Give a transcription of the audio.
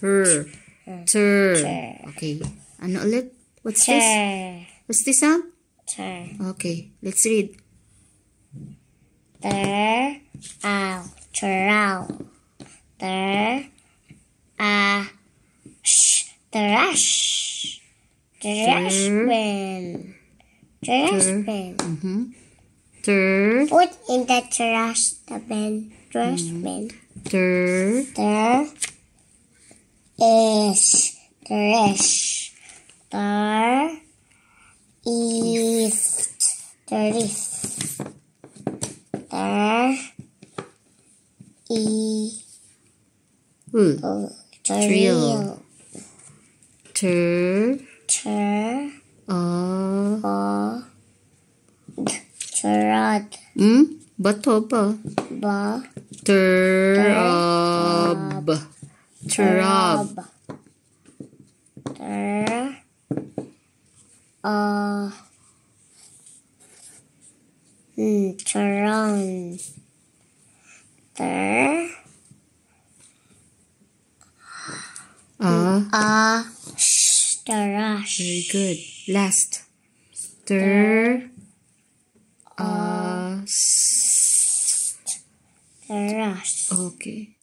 Her. Ter. Okay. Ano ulit? What's this? What's this sound? Ter. Okay. Let's read. Ter. Ow. Terrow. Ter. A. Sh. Trash. Trash Ter. bin. Trash Ter. bin. Mm-hmm. Ter. Put in the trash the bin. Trash bin. Ter. There is. There is there is there is Ooh. drill. Ter. Ter Uh. or trod Hmm? Bato ba? ba Turab. Turab. There uh hmm, Turon. There Ah. a starash. Very good. Last. Stir. Uh, Starash. okay.